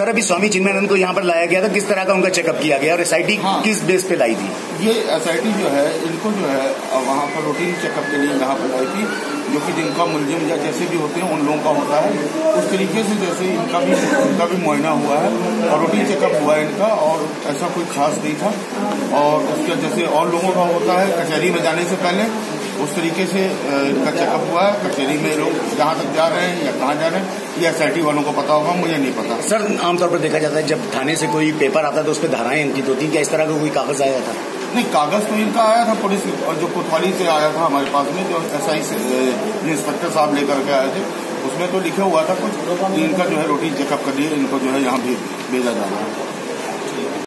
Sir अभी स्वामी चिन्मयानंद को यहाँ पर लाया गया था किस तरह का उनका चेकअप किया गया और एसआईटी हाँ। किस बेस पे लाई थी? ये एसआईटी जो है इनको जो है वहाँ पर रूटीन चेकअप के लिए यहाँ पर लाई थी जो कि जिनका मुलजिम या जैसे भी होते हैं उन लोगों का होता है। उस तरीके से जैसे इनका भी इनका भी मुआयना हुआ है और रूटीन चेकअप हुआ है इनका और ऐसा कोई खास नहीं था। और उसका जैसे और लोगों का होता है कचहरी में जाने से पहले उस तरीके से इनका चेकअप हुआ है कचहरी में लोग जहाँ तक जा रहे हैं या कहाँ जा रहे हैं ये एस वालों को पता होगा मुझे नहीं पता। सर आमतौर पर देखा जाता है जब थाने से कोई पेपर आता है तो उस पर धाराएँ इनकी होती हैं क्या इस तरह का कोई कागज़ आया था? नहीं कागज़ तो इनका आया था पुलिस और जो कोतवाली से आया था हमारे पास में जो एस आई इंस्पेक्टर साहब लेकर के आए थे उसमें तो लिखा हुआ था कुछ इनका जो है रूटीन चेकअप कर लिए इनको जो है यहाँ भेजा जा रहा है।